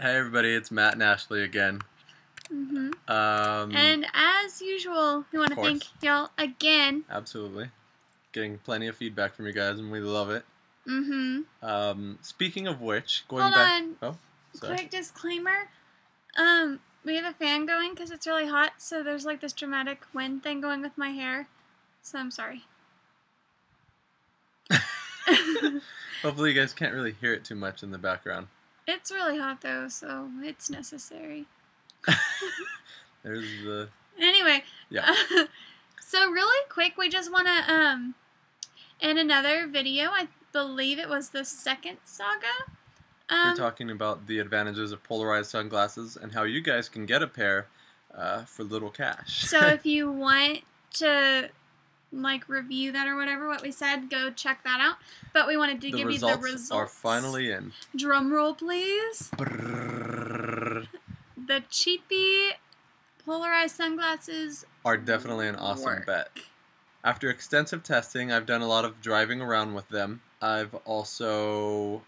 Hey everybody, it's Matt and Ashley again. hmm Um, And as usual, we want to thank y'all again. absolutely, getting plenty of feedback from you guys, and we love it. hmm Um, speaking of which, going Hold back. on. Oh, sorry. Quick disclaimer. Um, we have a fan going because it's really hot, so there's like this dramatic wind thing going with my hair. So I'm sorry. Hopefully, you guys can't really hear it too much in the background. It's really hot though, so it's necessary. There's the Anyway. Yeah. so really quick, we just want to um, in another video, I believe it was the second saga. we're Um, talking about the advantages of polarized sunglasses and how you guys can get a pair uh, for little cash. so if you want to like review that or whatever what we said, go check that out. But we wanted to the give you the results. are finally in. Drum roll, please. Brrrr. The cheapy polarized sunglasses. are definitely an awesome Work. bet. After extensive testing, I've done a lot of driving around with them. I've also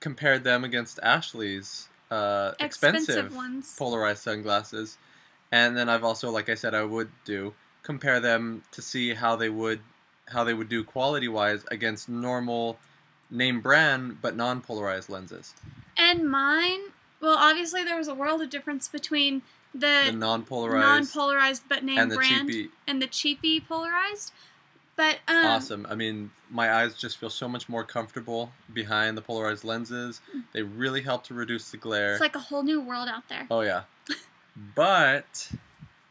compared them against Ashley's uh, Expensive expensive, ones. polarized sunglasses. And then I've also, like I said, I would do compare them to see how they would how they would do quality wise against normal name brand but non polarized lenses. And mine, well, obviously there was a world of difference between The the, non polarized non-polarized but name and brand cheapy and the cheapy polarized. But um, awesome. I mean, my eyes just feel so much more comfortable behind the polarized lenses. They really help to reduce the glare. it's like a whole new world out there. oh yeah. but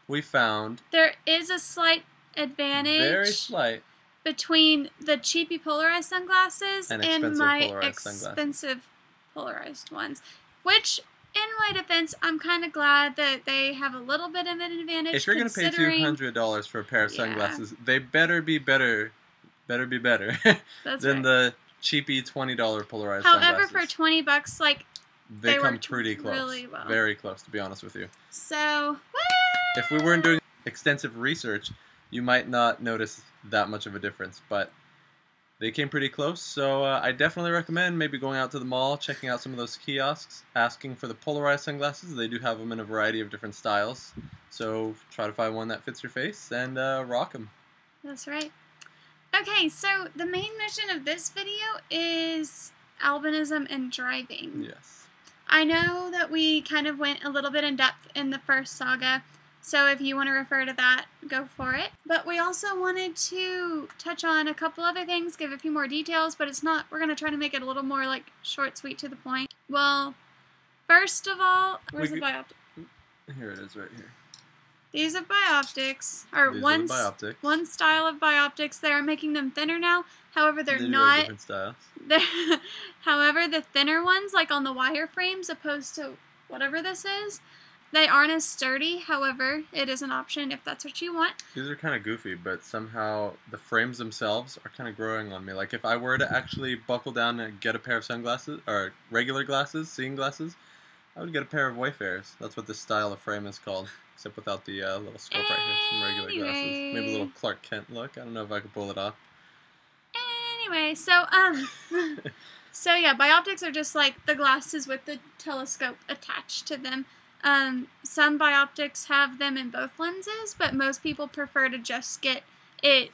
we found There is a slight advantage very slight between the cheapy polarized sunglasses And and, expensive my polarized sunglasses. expensive polarized ones. Which, in my defense, I'm kind of glad that they have a little bit of an advantage. if you're gonna pay two hundred dollars for a pair of Yeah. sunglasses, they better be better better be better than right. the cheapy twenty dollar polarized sunglasses. However, for twenty bucks, like they, they come pretty close. really well. Very close to be honest with you. so. If we weren't doing extensive research, you might not notice that much of a difference, but they came pretty close. So uh, I definitely recommend maybe going out to the mall, checking out some of those kiosks, asking for the polarized sunglasses. They do have them in a variety of different styles. So try to find one that fits your face and uh, rock them. That's right. Okay, so the main mission of this video is albinism and driving. Yes. I know that we kind of went a little bit in depth in the first saga, so if you want to refer to that, go for it. But we also wanted to touch on a couple other things, give a few more details, but it's not, we're going to try to make it a little more like short, sweet, to the point. Well, first of all, where's We the bioptic? Here it is right here. These are bioptics, or These one, are bioptics. one style of bioptics. They are making them thinner now. However, they're They not different styles. They're- However, the thinner ones, like on the wire frames, opposed to whatever this is, they aren't as sturdy. However, it is an option if that's what you want. These are kind of goofy, but somehow the frames themselves are kind of growing on me. Like if I were to actually buckle down and get a pair of sunglasses or regular glasses, seeing glasses, I would get a pair of Wayfarers. That's what this style of frame is called, except without the uh, little scope right here. Some regular glasses, maybe a little Clark Kent look. I don't know if I could pull it off. Anyway, so um, so yeah, bioptics are just like the glasses with the telescope attached to them. Um, some bioptics have them in both lenses, but most people prefer to just get it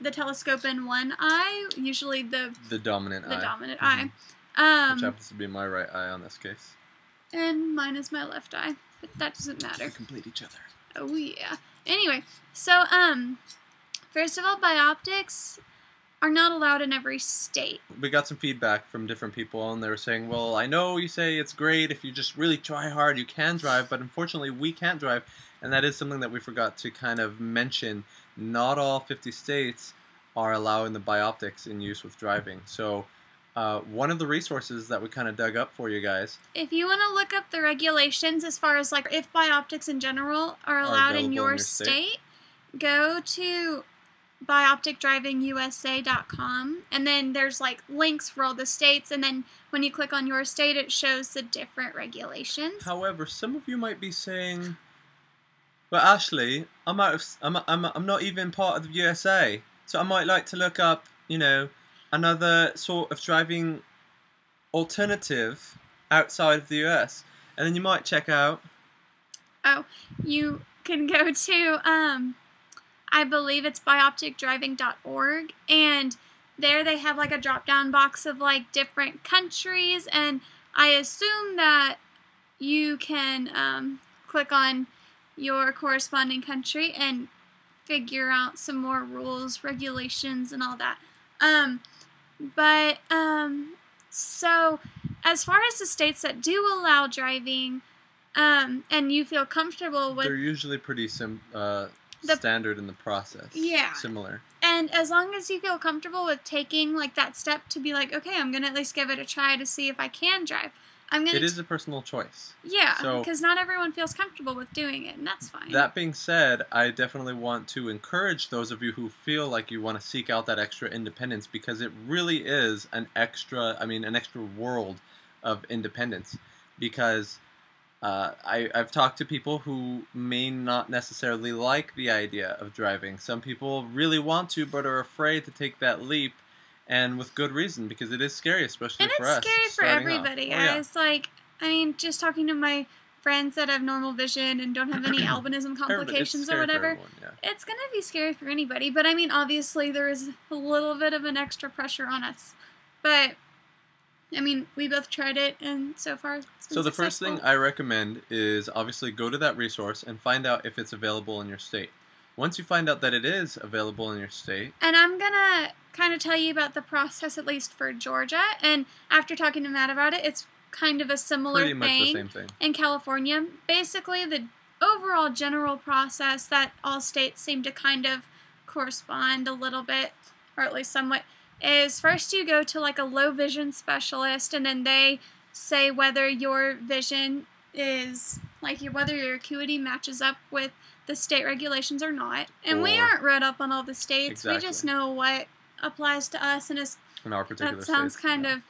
the telescope in one eye, usually the The dominant the eye, dominant Mhm. eye. Um, which happens to be my right eye on this case. and mine is my left eye, but that doesn't They matter. complete each other. Oh yeah. Anyway, so um, first of all, bioptics are not allowed in every state. we got some feedback from different people and they were saying well i know you say it's great if you just really try hard you can drive but unfortunately we can't drive and that is something that we forgot to kind of mention not all 50 states are allowing the bioptics in use with driving so uh, one of the resources that we kind of dug up for you guys If you want to look up the regulations as far as like if bioptics in general are allowed available in in your, your state. state, go to biopticdrivingusa.com and then there's like links for all the states and then when you click on your state it shows the different regulations. however some of you might be saying but ashley i'm out of i'm, I'm, I'm not even part of the usa so i might like to look up you know another sort of driving alternative outside of the US. And then you might check out. Oh, you can go to um I believe it's biopticdriving.org and there they have like a drop down box of like different countries and I assume that you can um, click on your corresponding country and figure out some more rules, regulations, and all that. Um, but um, so, as far as the states that do allow driving, um, and you feel comfortable with, They're usually pretty sim- uh, The- standard in the process. Yeah. Similar. and as long as you feel comfortable with taking like that step to be like, okay, I'm gonna at least give it a try to see if I can drive. I'm gonna It is a personal choice. Yeah, So- because not everyone feels comfortable with doing it, and that's fine. That being said, I definitely want to encourage those of you who feel like you want to seek out that extra independence because it really is an extra, I mean, an extra world of independence. Because uh, I, I've talked to people who may not necessarily like the idea of driving. Some people really want to, but are afraid to take that leap, and with good reason because it is scary, especially and for it's scary for starting off. everybody, Oh, yeah. Like, I mean, just talking to my friends that have normal vision and don't have any albinism Everybody- complications or whatever. everyone, yeah. It's gonna be scary for anybody, but I mean, obviously, there is a little bit of an extra pressure on us. But I mean, we both tried it, and so far, it's been So the first thing. I recommend is obviously go to that resource and find out if it's available in your state. Once you find out that it is available in your state, And I'm gonna kind of tell you about the process, at least for Georgia. And after talking to Matt about it, it's kind of a similar pretty much the same thing. in California. Basically, the overall general process that all states seem to kind of correspond a little bit, or at least somewhat, is first you go to like a low vision specialist, and then they say whether your vision is like your, whether your acuity matches up with the state regulations or not. And we aren't read up on all the states. We just know what applies to us, and it's, In our particular that sounds states, kind yeah. of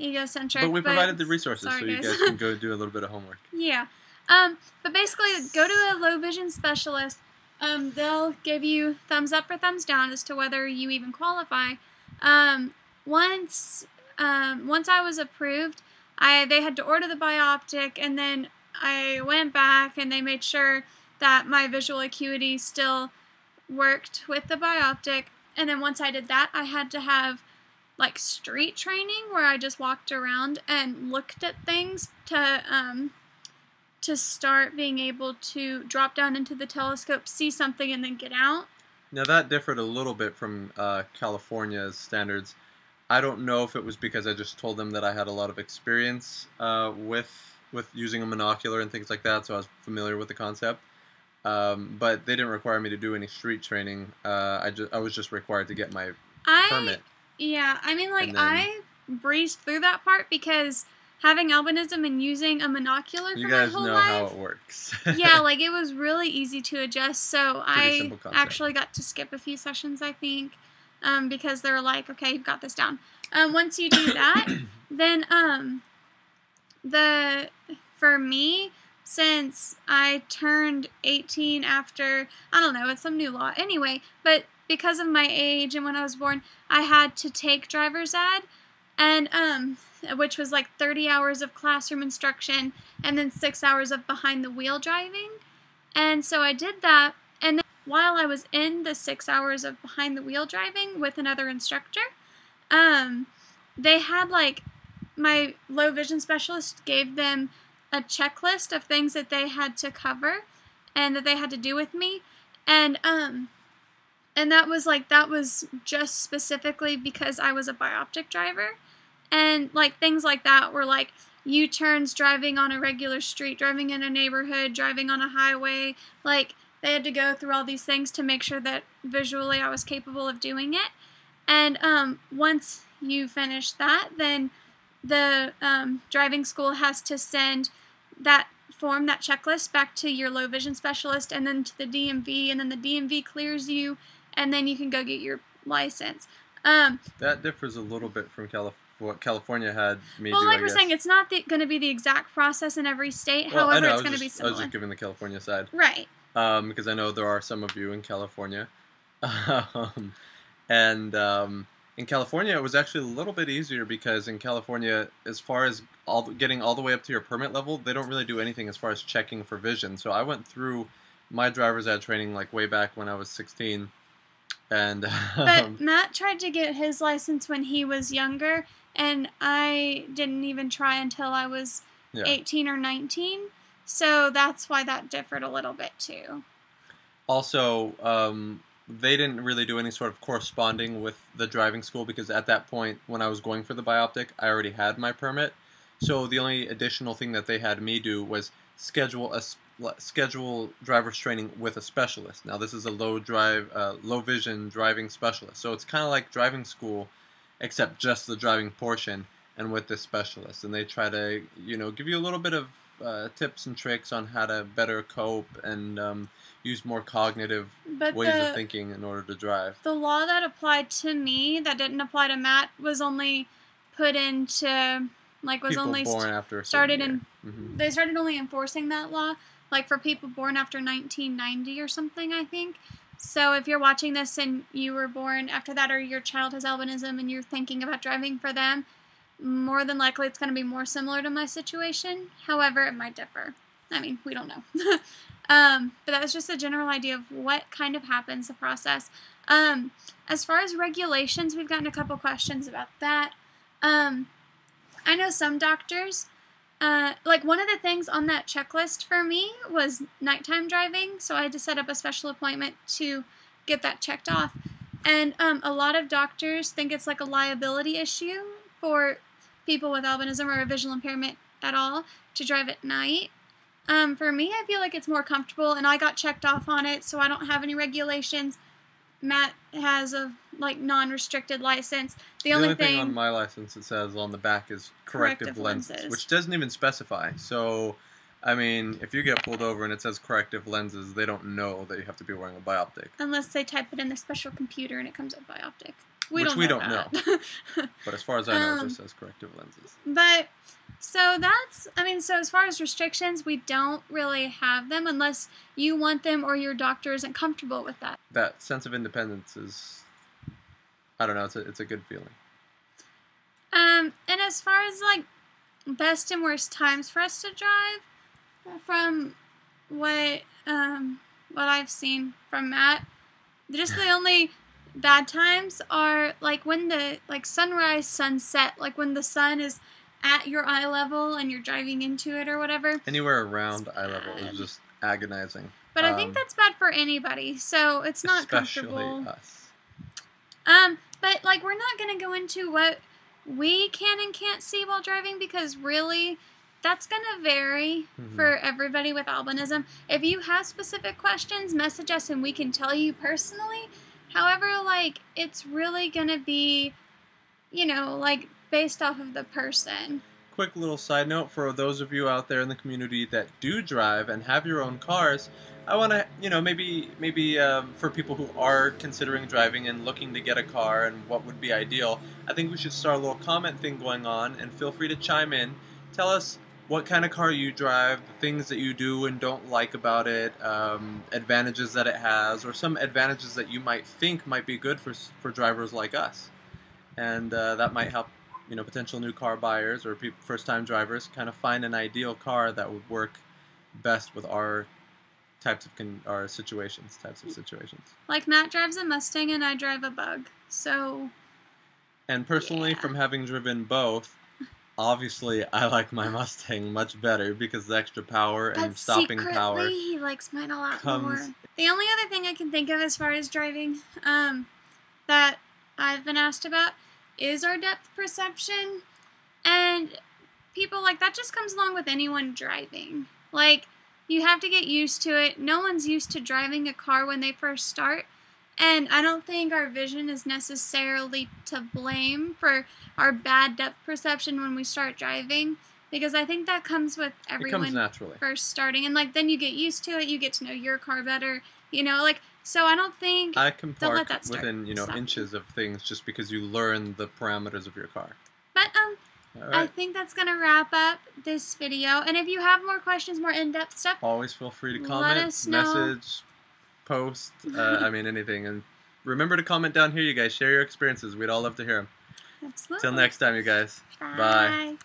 egocentric. But we provided the resources so you guys. guys can go do a little bit of homework. Yeah. Um, but basically, go to a low vision specialist. Um, they'll give you thumbs up or thumbs down as to whether you even qualify. Um, once, um, once I was approved, I they had to order the bioptic, and then I went back and they made sure that my visual acuity still worked with the bioptic. And then once I did that, I had to have like street training where I just walked around and looked at things to um, to start being able to drop down into the telescope, see something, and then get out. Now that differed a little bit from uh, California's standards. I don't know if it was because I just told them that I had a lot of experience uh, with with using a monocular and things like that, so I was familiar with the concept. Um, but they didn't require me to do any street training. Uh, I just I was just required to get my I permit. yeah, I mean like then- I breezed through that part because having albinism and using a monocular for You my guys whole know life. how it works. yeah, like it was really easy to adjust. So I actually got to skip a few sessions, I think, um, because they were like, okay, you've got this down. Um, once you do that, then um, the for me, since I turned 18 after I don't know, it's some new law anyway, but because of my age and when I was born, I had to take driver's ed, and um, which was like 30 hours of classroom instruction and then six hours of behind the wheel driving. And so I did that. And then while I was in the six hours of behind the wheel driving with another instructor, um, they had like my low vision specialist gave them a checklist of things that they had to cover and that they had to do with me. And, um, and that was like, that was just specifically because I was a bioptic driver. And like things like that were like U turns, driving on a regular street, driving in a neighborhood, driving on a highway. Like they had to go through all these things to make sure that visually I was capable of doing it. And um, once you finish that, then the um, driving school has to send that form, that checklist, back to your low vision specialist and then to the DMV, and then the DMV clears you, and then you can go get your license. Um, that differs a little bit from Calif- what California had me well, do. like I we're guess. saying, it's not going to be the exact process in every state. Well, However, it's going to be just- I was just giving the California side. Right. um, because I know there are some of you in California, um, and um, In California, it was actually a little bit easier because in California, as far as all getting all the way up to your permit level, they don't really do anything as far as checking for vision. So I went through my driver's ed training like way back when I was 16, and But um, Matt tried to get his license when he was younger, and I didn't even try until I was Yeah. 18 or 19. So that's why that differed a little bit too. also um, they didn't really do any sort of corresponding with the driving school because at that point when i was going for the bioptic i already had my permit so the only additional thing that they had me do was schedule a schedule driver's training with a specialist now this is a low drive uh, low vision driving specialist so it's kind of like driving school except just the driving portion and with the specialist and they try to you know give you a little bit of uh, tips and tricks on how to better cope and um, use more cognitive But ways the, of thinking in order to drive. the law that applied to me that didn't apply to Matt was only put into like was People only st- after started in Mhm. they started only enforcing that law like for people born after 1990 or something i think so if you're watching this and you were born after that or your child has albinism and you're thinking about driving for them more than likely it's going to be more similar to my situation. However it might differ. I mean we don't know. Um, but that was just a general idea of what kind of happens the process. Um, as far as regulations we've gotten a couple questions about that. Um, i know some doctors uh, like one of the things on that checklist for me was nighttime driving, so I had to set up a special appointment to get that checked off. And um, a lot of doctors think it's like a liability issue for people with albinism or a visual impairment at all to drive at night. Um, for me, I feel like it's more comfortable, and I got checked off on it, so I don't have any regulations. Matt has a like non-restricted license. The, The only, only thing, thing on my license it says on the back is corrective, Corrective lenses, lenses. which doesn't even specify. So, I mean, if you get pulled over and it says corrective lenses, they don't know that you have to be wearing a bioptic. unless they type it in the special computer and it comes up bioptic. We Which don't we know don't that. But as far as I know, it Um, just says corrective lenses. but so that's I mean, so as far as restrictions, we don't really have them unless you want them or your doctor isn't comfortable with that. That sense of independence is, I don't know, it's a, it's a good feeling. Um, and as far as like best and worst times for us to drive, from what um what I've seen from Matt, just the only bad times are like when the like sunrise, sunset, like when the sun is at your eye level and you're driving into it or whatever. Anywhere around eye level is just agonizing. But I Um, think that's bad for anybody, so it's not especially comfortable. us. Um, but like we're not gonna go into what we can and can't see while driving because really that's gonna vary Mhm. for everybody with albinism. If you have specific questions, message us and we can tell you personally. However, like it's really gonna be, you know, like based off of the person. Quick little side note for those of you out there in the community that do drive and have your own cars. I want to, you know, maybe maybe um, for people who are considering driving and looking to get a car and what would be ideal, I think we should start a little comment thing going on and feel free to chime in. Tell us what kind of car you drive, the things that you do and don't like about it, um, advantages that it has, or some advantages that you might think might be good for for drivers like us, and uh, that might help you know potential new car buyers or first time drivers kind of find an ideal car that would work best with our types of con- our situations types of situations Like Matt drives a Mustang and I drive a Bug, so and personally Yeah. from having driven both obviously i like my mustang much better because the extra power and but stopping secretly power he likes mine a lot more. The only other thing I can think of as far as driving, um, that I've been asked about is our depth perception, and people like that just comes along with anyone driving. Like you have to get used to it. No one's used to driving a car when they first start. And I don't think our vision is necessarily to blame for our bad depth perception when we start driving because I think that comes with everyone comes naturally. first starting and like then you get used to it you get to know your car better you know like so i don't think i can Don't let park that start within you know stopping. inches of things just because you learn the parameters of your car. But um all i think that's gonna wrap up this video and if you have more questions more in-depth stuff always feel free to comment message post uh, i mean anything and remember to comment down here, you guys. Share your experiences. We'd all love to hear them. Absolutely. Till next time, you guys. Bye. Bye.